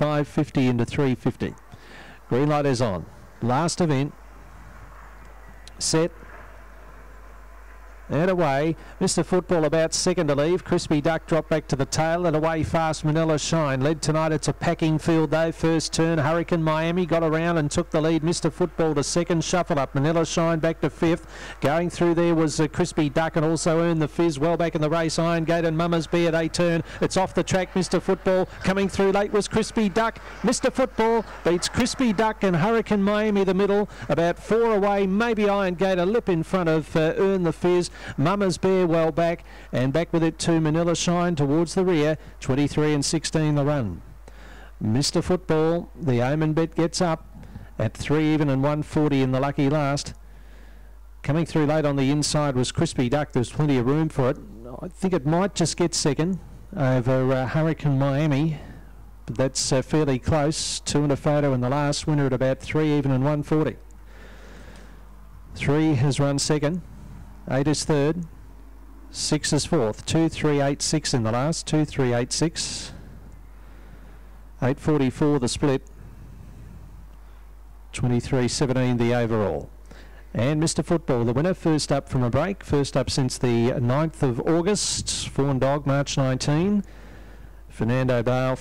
550 into 350. Green light is on. Last event. Set. And away, Mr. Football about second to leave. Crispy Duck dropped back to the tail and away fast Manila Shine. Led tonight, it's a packing field though. First turn, Hurricane Miami got around and took the lead. Mr. Football to second, shuffle up. Manila Shine back to fifth. Going through there was uh, Crispy Duck and also Earn the Fizz well back in the race. Iron Gate and Mama's Beard, a turn. It's off the track, Mr. Football. Coming through late was Crispy Duck. Mr. Football beats Crispy Duck and Hurricane Miami the middle. About four away, maybe Iron Gate a lip in front of uh, Earn the Fizz. Mama's Bear well back and back with it to Manila Shine towards the rear. 23 and 16 the run. Mr. Football, the Omen bet gets up at three even and 140 in the lucky last. Coming through late on the inside was Crispy Duck. There's plenty of room for it. I think it might just get second over uh, Hurricane Miami. But that's uh, fairly close. Two and a photo in the last winner at about three even and 140. Three has run second. Eight is third. Six is fourth. Two, three, eight, six in the last. Two, three, eight, six. Eight forty-four the split. Twenty-three seventeen the overall. And Mr. Football, the winner, first up from a break, first up since the 9th of August, Fawn Dog, March 19. Fernando Bale.